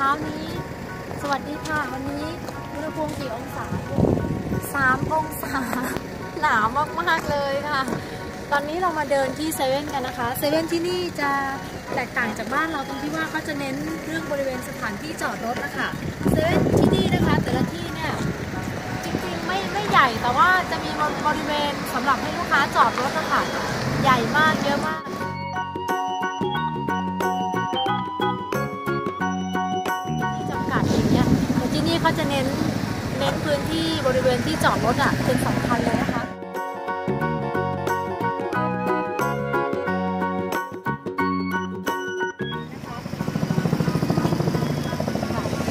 ช้านี้ สวัสดีค่ะ วันนี้อุณหภูมิกี่องศาสามองศา หนาวมากๆเลยค่ะ ตอนนี้เรามาเดินที่เซเว่นกันนะคะ เซเว่นที่นี่จะแตกต่างจากบ้านเราตรงที่ว่าเขาจะเน้นเรื่องบริเวณสถานที่จอดรถนะคะ เซเว่นที่นี่นะคะ แต่ละที่เนี่ยจริงๆไม่ไม่ใหญ่แต่ว่าจะมีบริเวณสำหรับให้ลูกค้าจอดรถนะคะ ใหญ่มากเยอะมาก นี่เขาจะเน้นเน้นพื้นที่บริเวณที่จอดรถอะเป็นสำคัญเลยนะคะ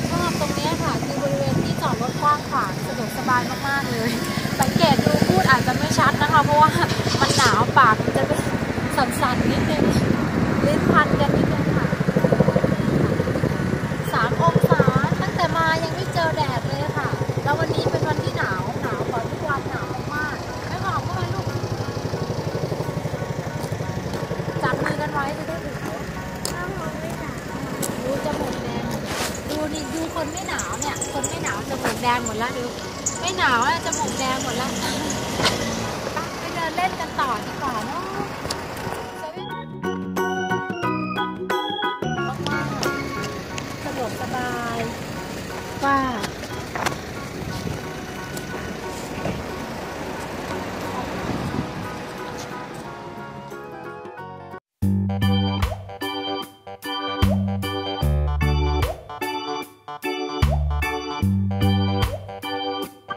ชอบตรงนี้ค่ะคือบริเวณที่จอดรถกว้างขวางสะดวกสบายมากๆเลยสังเกตดูพูดอาจจะไม่ชัดนะคะเพราะว่ามันหนาวปากมันจะเป็นสั่นๆนิดนึงลิ้นพันกันนิดนึงค่ะ สามองศาตั้งแต่มายังไม่เจอแดดเลยค่ะ แล้ววันนี้เป็นวันที่หนาวหนาวกว่าทุกวันหนาวมากๆไม่บอกว่าลูกจับ มือกันไว้จะได้อุ่นดูจมูกแดง ดูนี่ดูคนไม่หนาวเนี่ย คนไม่หนาวจมูกแดงหมดแล้วดู ไม่หนาวอะจมูกแดงหมดแล้วไปเดินเล่นกันต่อดีกว่าเนาะเนากๆสะดวกสบายว่า うん。